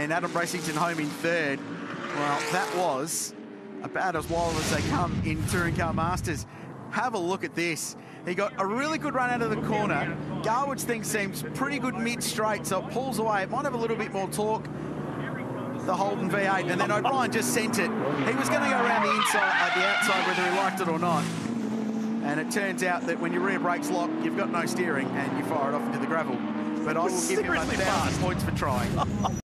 And Adam Bressington home in third. Well, that was about as wild as they come in Touring Car Masters. Have a look at this. He got a really good run out of the corner. Garwood's thing seems pretty good mid-straight, so it pulls away. It might have a little bit more torque, the Holden V8, and then O'Brien just sent it. He was going to go around the inside, uh, the outside, whether he liked it or not. And it turns out that when your rear brakes lock, you've got no steering, and you fire it off into the gravel. But I will give him a thousand points for trying.